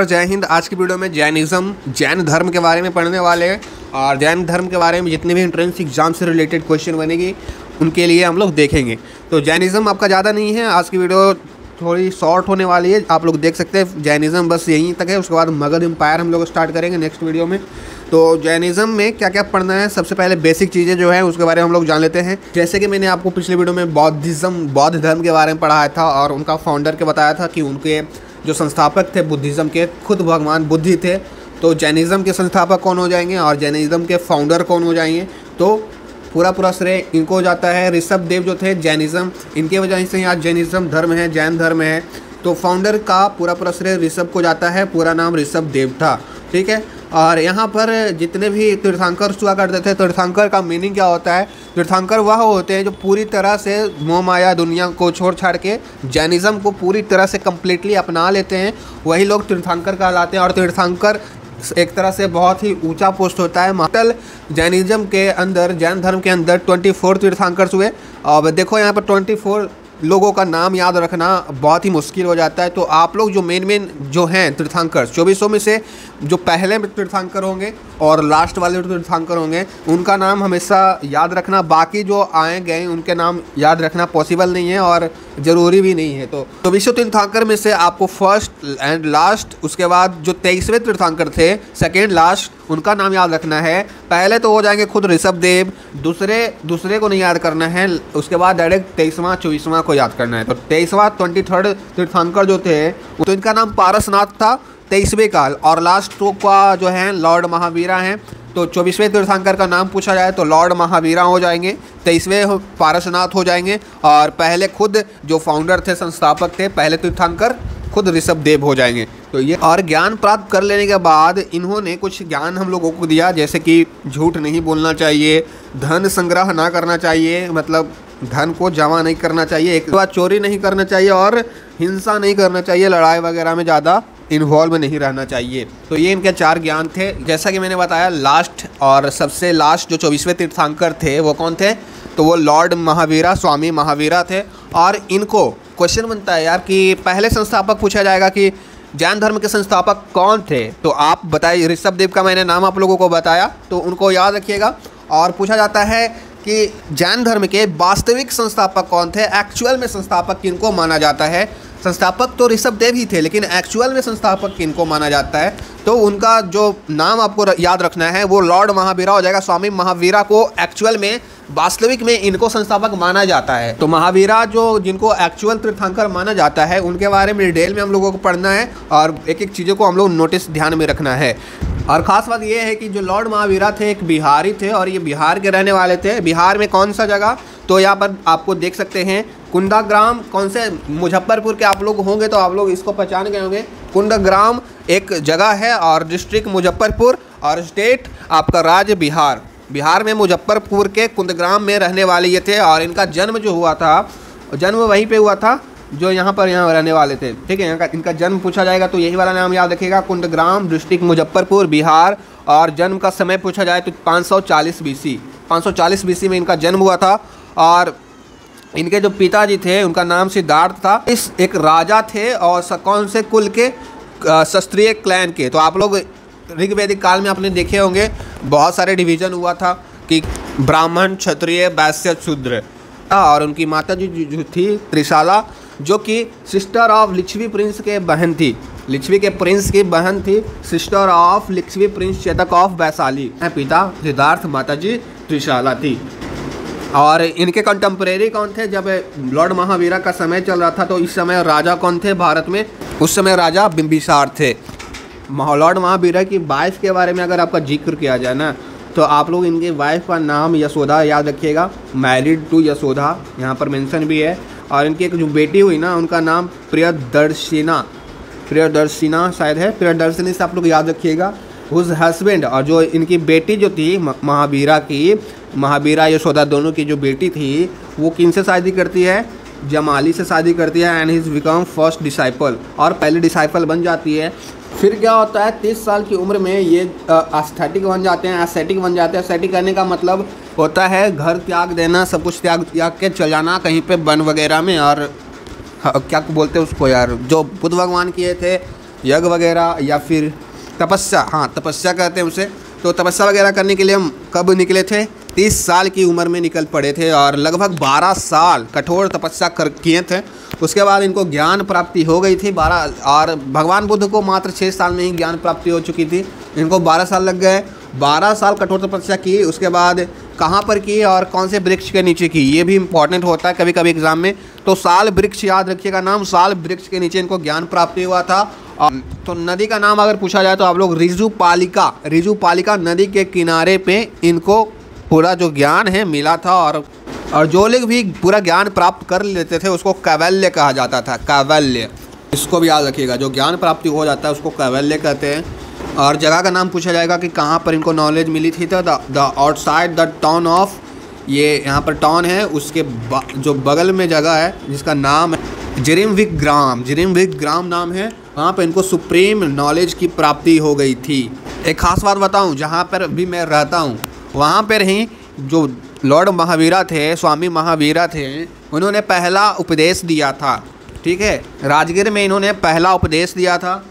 और जय हिंद। आज की वीडियो में जैनिज़्म, जैन धर्म के बारे में पढ़ने वाले हैं और जैन धर्म के बारे में जितने भी एंट्रेंस एग्ज़ाम से रिलेटेड क्वेश्चन बनेगी, उनके लिए हम लोग देखेंगे। तो जैनिज़्म आपका ज़्यादा नहीं है, आज की वीडियो थोड़ी शॉर्ट होने वाली है, आप लोग देख सकते हैं, जैनिज़्म बस यहीं तक है, उसके बाद मगध एम्पायर हम लोग स्टार्ट करेंगे नेक्स्ट वीडियो में। तो जैनिज़्म में क्या क्या पढ़ना है, सबसे पहले बेसिक चीज़ें जो है, उसके बारे में हम लोग जान लेते हैं। जैसे कि मैंने आपको पिछले वीडियो में बौद्धिज़्म, बौद्ध धर्म के बारे में पढ़ाया था और उनका फाउंडर के बताया था कि उनके जो संस्थापक थे बुद्धिज़्म के, खुद भगवान बुद्धि थे। तो जैनिज़्म के संस्थापक कौन हो जाएँगे और जैनिज़्म के फाउंडर कौन हो जाएँगे? तो पूरा पूरा श्रेय इनको हो जाता है। ऋषभ देव जो थे, जैनिज़्म, इनके वजह से यहाँ जैनिज़्म धर्म है, जैन धर्म है। तो फाउंडर का पूरा पूरा श्रेय ऋषभ को जाता है। पूरा नाम ऋषभ देव था ठीक है? और यहाँ पर जितने भी तीर्थांकर हुआ करते थे, तीर्थांकर का मीनिंग क्या होता है? तीर्थांकर वह होते हैं जो पूरी तरह से मोह माया दुनिया को छोड़ छाड़ के जैनिज़्म को पूरी तरह से कम्प्लीटली अपना लेते हैं। वही लोग तीर्थांकर कहलाते हैं और तीर्थांकर एक तरह से बहुत ही ऊँचा पोस्ट होता है। टोटल जैनिज़्म के अंदर, जैन धर्म के अंदर ट्वेंटी फोर तीर्थांकर हुए। और देखो यहाँ पर ट्वेंटी फोर लोगों का नाम याद रखना बहुत ही मुश्किल हो जाता है। तो आप लोग जो मेन मेन जो हैं तीर्थांकर, चौबीसों में से जो पहले तीर्थांकर होंगे और लास्ट वाले तीर्थांकर होंगे, उनका नाम हमेशा याद रखना। बाकी जो आए गए, उनके नाम याद रखना पॉसिबल नहीं है और ज़रूरी भी नहीं है तो चौबीसों तीर्थांकर में से आपको फ़र्स्ट एंड लास्ट उसके बाद जो तेईसवें तीर्थांकर थे सेकेंड लास्ट उनका नाम याद रखना है। पहले तो हो जाएँगे खुद ऋषभ देव, दूसरे दूसरे को नहीं याद करना है, उसके बाद डायरेक्ट तेईसवां, चौबीसवां को याद करना है। तो तेईसवां ट्वेंटी थर्ड तीर्थांकर जो थे तो इनका नाम पारसनाथ था, तेईसवें काल, और लास्ट तो का जो है, लॉर्ड महावीरा हैं तो चौबीसवें तीर्थांकर का नाम पूछा जाए तो लॉर्ड महावीरा हो जाएँगे, तेईसवें पारसनाथ हो जाएँगे, और पहले खुद जो फाउंडर थे, संस्थापक थे, पहले तीर्थांकर खुद ऋषभ देव हो जाएँगे। तो ये और ज्ञान प्राप्त कर लेने के बाद इन्होंने कुछ ज्ञान हम लोगों को दिया, जैसे कि झूठ नहीं बोलना चाहिए, धन संग्रह ना करना चाहिए मतलब धन को जमा नहीं करना चाहिए, एक बार चोरी नहीं करना चाहिए और हिंसा नहीं करना चाहिए, लड़ाई वगैरह में ज़्यादा इन्वॉल्व नहीं रहना चाहिए। तो ये इनके चार ज्ञान थे। जैसा कि मैंने बताया लास्ट और सबसे लास्ट जो चौबीसवें तीर्थांकर थे, वो कौन थे? तो वो लॉर्ड महावीरा, स्वामी महावीरा थे। और इनको क्वेश्चन बनता है यार कि पहले संस्थापक पूछा जाएगा कि जैन धर्म के संस्थापक कौन थे? तो आप बताइए, ऋषभ देव का मैंने नाम आप लोगों को बताया तो उनको याद रखिएगा। और पूछा जाता है कि जैन धर्म के वास्तविक संस्थापक कौन थे? एक्चुअल में संस्थापक किनको माना जाता है? संस्थापक तो ऋषभ देव ही थे, लेकिन एक्चुअल में संस्थापक किनको माना जाता है तो उनका जो नाम आपको याद रखना है, वो लॉर्ड महावीरा हो जाएगा। स्वामी महावीरा को एक्चुअल में, वास्तविक में इनको संस्थापक माना जाता है। तो महावीरा जो, जिनको एक्चुअल तीर्थांकर माना जाता है, उनके बारे में डिटेल में हम लोगों को पढ़ना है, और एक एक चीज़ों को हम लोग नोटिस ध्यान में रखना है। और ख़ास बात यह है कि जो लॉर्ड महावीरा थे, एक बिहारी थे, और ये बिहार के रहने वाले थे। बिहार में कौन सा जगह? तो यहाँ पर आपको देख सकते हैं कुंडाग्राम कौन से मुजफ्फरपुर के आप लोग होंगे तो आप लोग इसको पहचान गए होंगे। कुंडाग्राम एक जगह है और डिस्ट्रिक्ट मुजफ्फरपुर और स्टेट आपका राज्य बिहार। बिहार में मुजफ्फरपुर के कुंदग्राम में रहने वाले ये थे और इनका जन्म जो हुआ था, जन्म वहीं पे हुआ था जो यहाँ पर यहाँ रहने वाले थे। ठीक है यहाँ का इनका जन्म पूछा जाएगा तो यही वाला नाम याद रखिएगा। कुंडग्राम डिस्ट्रिक्ट मुजफ्फरपुर, बिहार और जन्म का समय पूछा जाए तो 540 बीसी 540 बीसी में इनका जन्म हुआ था और इनके जो पिताजी थे, उनका नाम सिद्धार्थ था। इस एक राजा थे और कौन से कुल के शस्त्रीय क्लैन के। तो आप लोग ऋग्वेदिक काल में आपने देखे होंगे, बहुत सारे डिवीज़न हुआ था कि ब्राह्मण, क्षत्रिय, वैश्य, शूद्र। और उनकी माता जी जो थी, त्रिशाला, जो कि सिस्टर ऑफ़ लिच्छवी प्रिंस के बहन थी। लिच्छवी के प्रिंस की बहन थी sister of Lichchhavi prince Chetak of Vaishali. पिता सिद्धार्थ, माता जी त्रिशाला थी। और इनके कंटेम्प्रेरी कौन थे? जब लॉर्ड महावीरा का समय चल रहा था तो इस समय राजा कौन थे भारत में? उस समय राजा बिम्बिसार थे। लॉर्ड महावीरा की वाइफ के बारे में अगर आपका ज़िक्र किया जाए ना तो आप लोग इनके वाइफ का नाम यशोदा याद रखिएगा। मैरिड टू यशोदा, यहाँ पर मेंशन भी है। और इनकी एक जो बेटी हुई ना, उनका नाम प्रियदर्शिना। प्रियदर्शिना शायद है। प्रियदर्शिनी से आप लोग याद रखिएगा। उस हस्बैंड और जो इनकी बेटी जो थी महावीरा की महावीरा यशोदा दोनों की जो बेटी थी वो किन से शादी करती है? जमाली से शादी करती है and his become first disciple और पहले डिसाइपल बन जाती है। फिर क्या होता है तीस साल की उम्र में ये एस्थेटिक बन जाते हैं एस्थेटिक बन जाते हैं। एस्थेटिक करने का मतलब होता है घर त्याग देना सब कुछ त्याग त्याग के चल जाना कहीं पे वन वगैरह में और हाँ, क्या बोलते हैं उसको यार जो बुद्ध भगवान किए थे यज्ञ वगैरह या फिर तपस्या हाँ तपस्या कहते हैं उसे। तो तपस्या वगैरह करने के लिए हम कब निकले थे? तीस साल की उम्र में निकल पड़े थे और लगभग बारह साल कठोर तपस्या कर किए थे। उसके बाद इनको ज्ञान प्राप्ति हो गई थी बारह, और भगवान बुद्ध को मात्र छः साल में ही ज्ञान प्राप्ति हो चुकी थी। इनको बारह साल लग गए। बारह साल कठोर तपस्या की, उसके बाद कहाँ पर की और कौन से वृक्ष के नीचे की, ये भी इंपॉर्टेंट होता है कभी कभी एग्ज़ाम में। तो साल वृक्ष याद रखिएगा नाम, साल वृक्ष के नीचे इनको ज्ञान प्राप्ति हुआ था तो नदी का नाम अगर पूछा जाए तो आप लोग रिजू पालिका रिजू पालिका नदी के किनारे पे इनको पूरा जो ज्ञान है मिला था और और जो लोग भी पूरा ज्ञान प्राप्त कर लेते थे उसको कैवल्य कहा जाता था, कैवल्य। इसको भी याद रखिएगा, जो ज्ञान प्राप्ति हो जाता है उसको कैवल्य कहते हैं। और जगह का नाम पूछा जाएगा कि कहाँ पर इनको नॉलेज मिली थी तो the outside the town of ये यहाँ पर टाउन है, उसके जो बगल में जगह है, जिसका नाम है जिरिमविक ग्राम जिरिमविक ग्राम नाम है वहाँ पर इनको सुप्रीम नॉलेज की प्राप्ति हो गई थी। एक ख़ास बात बताऊँ, जहाँ पर भी मैं रहता हूँ, वहाँ पर ही जो लॉर्ड महावीरा थे, स्वामी महावीरा थे, उन्होंने पहला उपदेश दिया था। ठीक है? राजगीर में इन्होंने पहला उपदेश दिया था।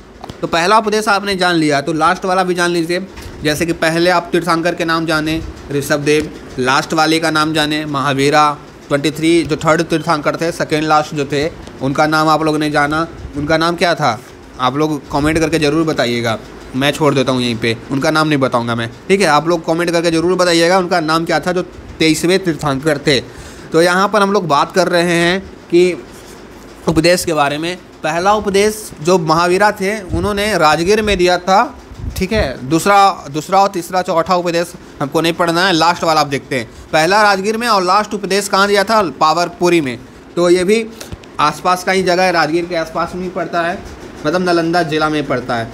तो पहला उपदेश आपने जान लिया तो लास्ट वाला भी जान लीजिए। जैसे कि पहले आप तीर्थांकर के नाम जाने ऋषभ देव लास्ट वाले का नाम जाने, महावीरा ट्वेंटी थ्री जो थर्ड तीर्थांकर थे सेकेंड लास्ट जो थे, उनका नाम आप लोगों ने जाना। उनका नाम क्या था? आप लोग कमेंट करके ज़रूर बताइएगा। मैं छोड़ देता हूँ यहीं पे। उनका नाम नहीं बताऊँगा मैं। ठीक है, आप लोग कमेंट करके ज़रूर बताइएगा उनका नाम क्या था, जो तेईसवें तीर्थांकर थे। तो यहाँ पर हम लोग बात कर रहे हैं कि उपदेश के बारे में। पहला उपदेश, जो महावीरा थे, उन्होंने राजगीर में दिया था। ठीक है, दूसरा दूसरा और तीसरा चौथा उपदेश हमको नहीं पढ़ना है लास्ट वाला आप देखते हैं। पहला राजगीर में और लास्ट उपदेश कहाँ दिया था? पावरपुरी में। तो ये भी आसपास का ही जगह है, राजगीर के आसपास में ही पड़ता है मतलब नालंदा जिला में पड़ता है।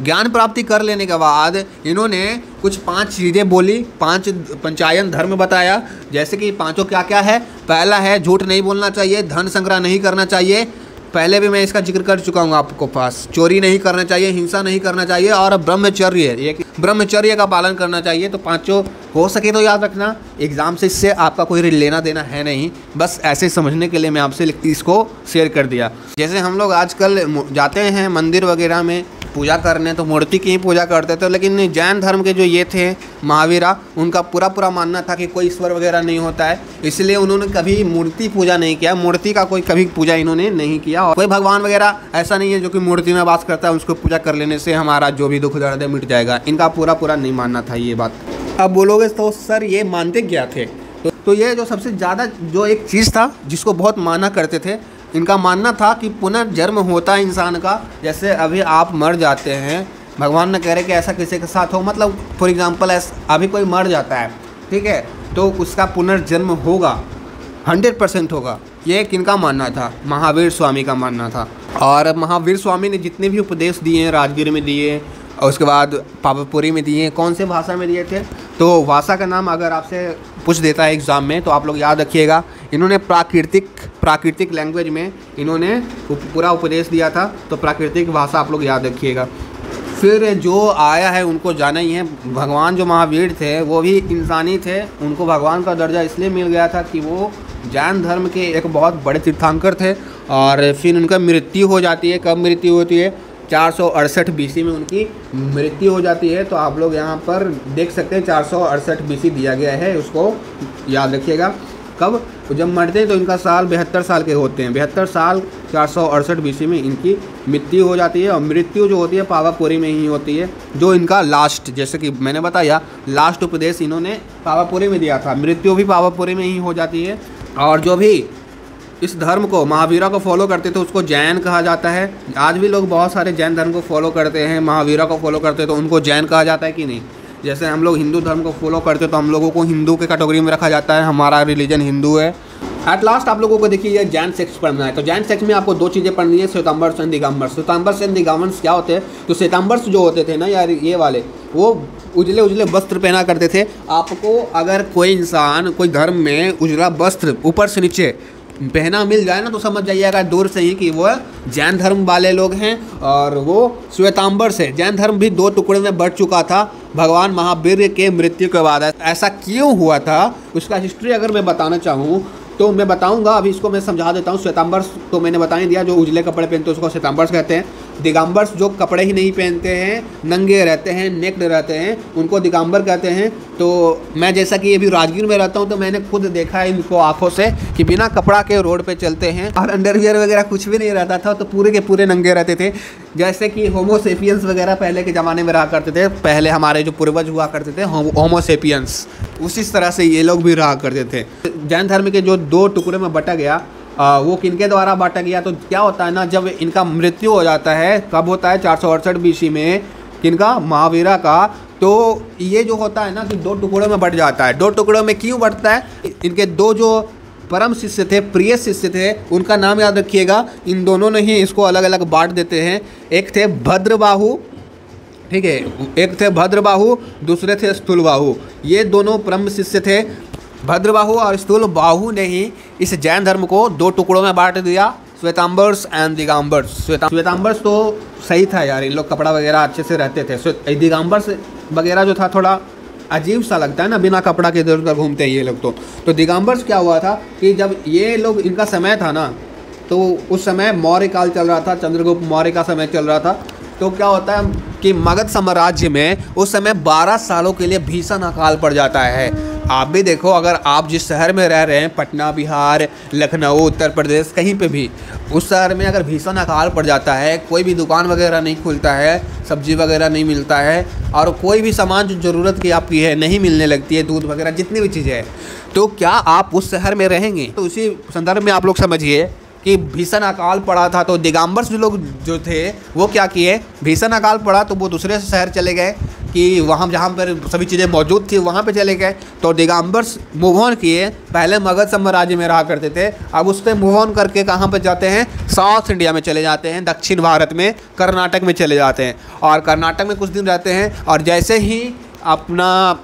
ज्ञान प्राप्ति कर लेने के बाद इन्होंने कुछ पाँच चीज़ें बोली, पाँच पंचायन धर्म बताया, जैसे कि पाँचों क्या क्या है? पहला है, झूठ नहीं बोलना चाहिए, धन संग्रह नहीं करना चाहिए पहले भी मैं इसका ज़िक्र कर चुका हूँ आपको पास। चोरी नहीं करना चाहिए, हिंसा नहीं करना चाहिए और ब्रह्मचर्य ब्रह्मचर्य का पालन करना चाहिए तो पाँचों, हो सके तो याद रखना, एग्ज़ाम से इससे आपका कोई लेना देना है नहीं। बस ऐसे समझने के लिए मैं आपसे इसको शेयर कर दिया। जैसे हम लोग आजकल जाते हैं मंदिर वगैरह में पूजा करने तो मूर्ति की ही पूजा करते थे लेकिन जैन धर्म के जो ये थे महावीरा उनका पूरा पूरा मानना था कि कोई ईश्वर वगैरह नहीं होता है इसलिए उन्होंने कभी मूर्ति पूजा नहीं किया मूर्ति का कोई कभी पूजा इन्होंने नहीं किया और कोई भगवान वगैरह ऐसा नहीं है जो कि मूर्ति में वास करता है उसको पूजा कर लेने से हमारा जो भी दुख दर्द है मिट जाएगा इनका पूरा पूरा नहीं मानना था ये बात। अब बोलोगे तो सर ये मानते क्या थे? तो, तो ये जो सबसे ज़्यादा जो एक चीज़ था जिसको बहुत माना करते थे इनका मानना था कि पुनर्जन्म होता है इंसान का, जैसे अभी आप मर जाते हैं। भगवान ने कह रहे कि ऐसा किसी के साथ हो मतलब फॉर एग्ज़ाम्पल ऐसा, अभी कोई मर जाता है, ठीक है? तो उसका पुनर्जन्म होगा हंड्रेड परसेंट होगा। ये किनका मानना था, महावीर स्वामी का मानना था। और महावीर स्वामी ने जितने भी उपदेश दिए हैं राजगीर में दिए, और उसके बाद पावापुरी में दिए, कौन से भाषा में दिए थे? तो भाषा का नाम अगर आपसे पूछ देता है एग्ज़ाम में तो आप लोग याद रखिएगा। इन्होंने प्राकृतिक प्राकृतिक लैंग्वेज में इन्होंने पूरा उपदेश दिया था तो प्राकृतिक भाषा आप लोग याद रखिएगा। फिर जो आया है उनको जाना ही है। भगवान जो महावीर थे, वो भी इंसानी थे, उनको भगवान का दर्जा इसलिए मिल गया था कि वो जैन धर्म के एक बहुत बड़े तीर्थांकर थे, और फिर उनका मृत्यु हो जाती है। कब मृत्यु होती है? चार सौ अड़सठ बी में उनकी मृत्यु हो जाती है। तो आप लोग यहाँ पर देख सकते हैं, चार सौ अड़सठ बी दिया गया है, उसको याद रखिएगा। कब? जब मरते हैं तो इनका साल बेहत्तर साल के होते हैं। बेहत्तर साल चार सौ अड़सठ बी में इनकी मृत्यु हो जाती है और मृत्यु जो होती है पावापुरी में ही होती है, जो इनका लास्ट जैसे कि मैंने बताया लास्ट उपदेश इन्होंने पावापुरी में दिया था। मृत्यु भी पावापुरी में ही हो जाती है और जो भी इस धर्म को, महावीरा को फॉलो करते थे, उसको जैन कहा जाता है। आज भी लोग बहुत सारे जैन धर्म को फॉलो करते हैं, महावीरा को फॉलो करते हैं तो उनको जैन कहा जाता है कि नहीं? जैसे हम लोग हिंदू धर्म को फॉलो करते तो हम लोगों को हिंदू के कैटेगरी में रखा जाता है, हमारा रिलीजन हिंदू है। एट लास्ट आप लोगों को देखिए, ये जैन सेक्स पढ़ना है। तो जैन सेक्स में आपको दो चीज़ें पढ़नी है श्वेतांबर एंड दिगंबर श्वेतांबर एंड दिगंबर्स क्या होते हैं? तो श्वेतांबर्स जो होते थे ना यार, ये वाले, वो उजले उजले वस्त्र पहना करते थे। आपको अगर कोई इंसान, कोई धर्म में उजला वस्त्र, ऊपर से नीचे पहना मिल जाए ना तो समझ जाइएगा, दूर से ही कि वो जैन धर्म वाले लोग हैं और वो श्वेतांबर से। जैन धर्म भी दो टुकड़े में बढ़ चुका था, भगवान महावीर के मृत्यु के बाद। ऐसा क्यों हुआ था? उसका हिस्ट्री अगर मैं बताना चाहूँ तो मैं बताऊँगा, अभी इसको मैं समझा देता हूँ। श्वेतांबर तो मैंने बता ही दिया, जो उजले कपड़े पहनते हैं, उसको श्वेतांबर्स कहते हैं। दिगंबर्स जो कपड़े ही नहीं पहनते हैं, नंगे रहते हैं, नेक्ड रहते हैं, उनको दिगंबर कहते हैं। तो मैं जैसा कि अभी राजगीर में रहता हूँ तो मैंने खुद देखा है इनको आँखों से कि बिना कपड़ा के रोड पे चलते हैं। और अंडरवियर वगैरह कुछ भी नहीं रहता था तो पूरे के पूरे नंगे रहते थे। जैसे कि होमोसेपियंस वगैरह पहले के ज़माने में रहा करते थे, पहले हमारे जो पूर्वज हुआ करते थे होमोसेपियंस उसी तरह से ये लोग भी रहा करते थे। जैन धर्म के जो दो टुकड़े में बटा गया आ, वो किनके द्वारा बांटा गया? तो क्या होता है ना जब इनका मृत्यु हो जाता है कब होता है? चार सौ अड़सठ बीसी में किनका? महावीरा का। तो ये जो होता है ना कि दो टुकड़ों में बट जाता है। दो टुकड़ों में क्यों बढ़ता है? इनके दो जो परम शिष्य थे प्रिय शिष्य थे उनका नाम याद रखिएगा। इन दोनों ने ही इसको अलग अलग बांट देते हैं। एक थे भद्रबाहु ठीक है? एक थे भद्रबाहु दूसरे थे स्थूलबाहु। ये दोनों परम शिष्य थे। भद्रबाहु और स्थूल बाहु ने ही इस जैन धर्म को दो टुकड़ों में बांट दिया, श्वेतांबर्स एंड दिगाम्बर्स श्वेता, श्वेतांबर्स तो सही था यार, इन लोग कपड़ा वगैरह अच्छे से रहते थे। दिगाम्बर्स वगैरह जो था थोड़ा अजीब सा लगता है ना, बिना कपड़ा के इधर उधर घूमते हैं ये लोग तो। तो दिगंबर्स क्या हुआ था कि जब ये लोग, इनका समय था ना तो उस समय मौर्य काल चल रहा था, चंद्रगुप्त मौर्य का समय चल रहा था तो क्या होता है कि मगध साम्राज्य में उस समय 12 सालों के लिए भीषण अकाल पड़ जाता है। आप भी देखो, अगर आप जिस शहर में रह रहे हैं, पटना, बिहार, लखनऊ, उत्तर प्रदेश, कहीं पे भी, उस शहर में अगर भीषण अकाल पड़ जाता है, कोई भी दुकान वगैरह नहीं खुलता है, सब्ज़ी वगैरह नहीं मिलता है, और कोई भी सामान जो ज़रूरत की आपकी है, नहीं मिलने लगती है, दूध वगैरह, जितनी भी चीज़ें हैं तो क्या आप उस शहर में रहेंगे? तो उसी संदर्भ में आप लोग समझिए कि भीषण अकाल पड़ा था। तो दिगंबर्स जो लोग जो थे, वो क्या किए? भीषण अकाल पड़ा तो वो दूसरे शहर चले गए कि वहाँ जहाँ पर सभी चीज़ें मौजूद थी, वहाँ पे चले गए। तो दिगंबर्स मूव ऑन किए। पहले मगध साम्राज्य में रहा करते थे। अब उससे मूव ऑन करके कहाँ पर जाते हैं? साउथ इंडिया में चले जाते हैं। दक्षिण भारत में, कर्नाटक में चले जाते हैं। और कर्नाटक में कुछ दिन रहते हैं और जैसे ही अपना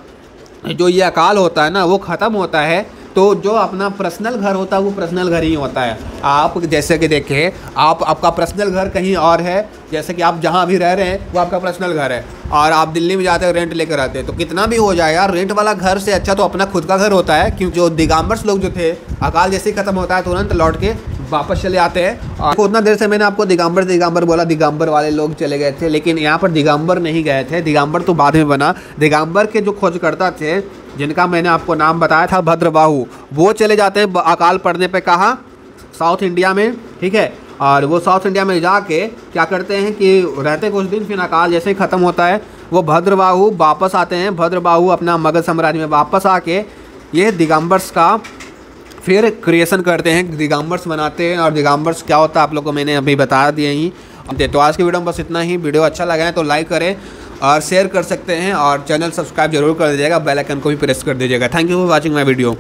जो ये अकाल होता है ना, वो ख़त्म होता है। तो जो अपना पर्सनल घर होता है, वो पर्सनल घर ही होता है। आप जैसे कि देखें आप, आपका पर्सनल घर कहीं और है, जैसे कि आप जहाँ अभी रह रहे हैं, वो आपका पर्सनल घर है। और आप दिल्ली में जाते हैं रेंट लेकर आते हैं तो कितना भी हो जाए यार रेंट वाला घर से अच्छा तो अपना खुद का घर होता है, क्योंकि जो दिगंबर्स लोग जो थे, अकाल जैसे ही खत्म होता है, तुरंत लौट के वापस चले आते हैं। और उतना देर से मैंने आपको दिगंबर दिगंबर बोला, दिगंबर वाले लोग चले गए थे, लेकिन यहाँ पर दिगंबर नहीं गए थे। दिगंबर तो बाद में बना। दिगंबर के जो खोजकर्ता थे जिनका मैंने आपको नाम बताया था, भद्रबाहु। वो चले जाते हैं अकाल पड़ने पे कहा? साउथ इंडिया में, ठीक है? और वो साउथ इंडिया में जाके क्या करते हैं कि रहते कुछ दिन, फिर अकाल जैसे ही ख़त्म होता है, वो भद्रबाहु वापस आते हैं। भद्रबाहु अपना मगध साम्राज्य में वापस आके ये दिगंबर्स का फिर क्रिएशन करते हैं। दिगंबर्स बनाते हैं और दिगंबर्स क्या होता है, आप लोग को मैंने अभी बता दिया ही। तो आज की वीडियो में बस इतना ही। वीडियो अच्छा लगा है तो लाइक करें। और शेयर कर सकते हैं और चैनल सब्सक्राइब ज़रूर कर दीजिएगा बेल आइकन को भी प्रेस कर दीजिएगा। Thank you for watching my video